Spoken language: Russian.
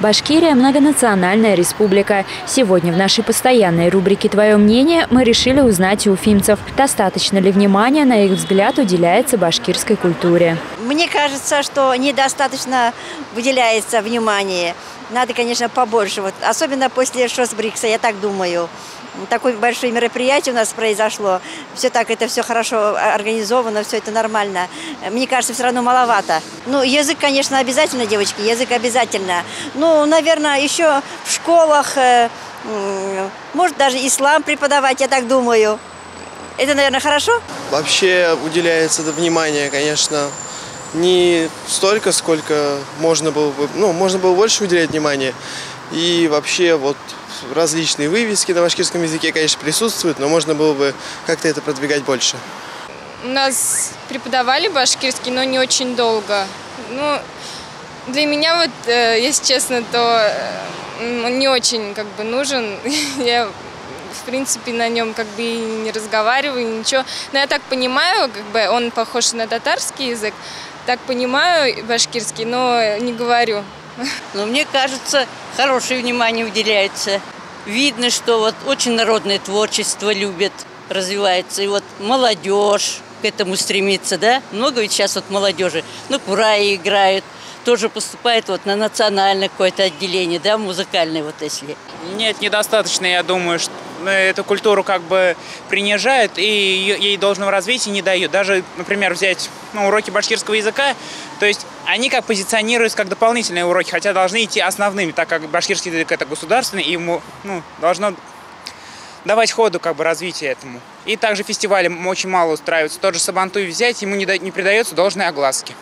Башкирия – многонациональная республика. Сегодня в нашей постоянной рубрике «Твое мнение» мы решили узнать у уфимцев, достаточно ли внимания, на их взгляд, уделяется башкирской культуре. Мне кажется, что недостаточно выделяется внимание. Надо, конечно, побольше. Вот, особенно после Шосбрикса, я так думаю. Такое большое мероприятие у нас произошло. Все так, это все хорошо организовано, все это нормально. Мне кажется, все равно маловато. Ну, язык, конечно, обязательно, девочки, язык обязательно. Ну, наверное, еще в школах, э, может, даже ислам преподавать, я так думаю. Это, наверное, хорошо? Вообще уделяется внимание, конечно, не столько, сколько можно было бы, ну, можно было больше уделять внимания. И вообще вот различные вывески на башкирском языке, конечно, присутствуют, но можно было бы как-то это продвигать больше. У нас преподавали башкирский, но не очень долго. Ну, для меня вот, э, если честно, то э, он не очень как бы нужен. Я, в принципе, на нем как бы и не разговариваю, ничего. Но я так понимаю, как бы он похож на татарский язык. Так понимаю башкирский, но не говорю. Но мне кажется, хорошее внимание уделяется. Видно, что вот очень народное творчество любят, развивается. И вот молодежь к этому стремится, да? Много ведь сейчас вот молодежи. Ну, кураи играют, тоже поступает вот на национальное какое-то отделение, да, музыкальное вот если. Нет, недостаточно, я думаю, что эту культуру как бы принижают и ей должного развития не дают. Даже, например, взять ну, уроки башкирского языка, то есть они как позиционируются как дополнительные уроки, хотя должны идти основными, так как башкирский язык это государственный, и ему ну, должно давать ходу как бы развитию этому. И также фестивали очень мало устраиваются. Тот же Сабантуй взять, ему не, не придается должной огласки.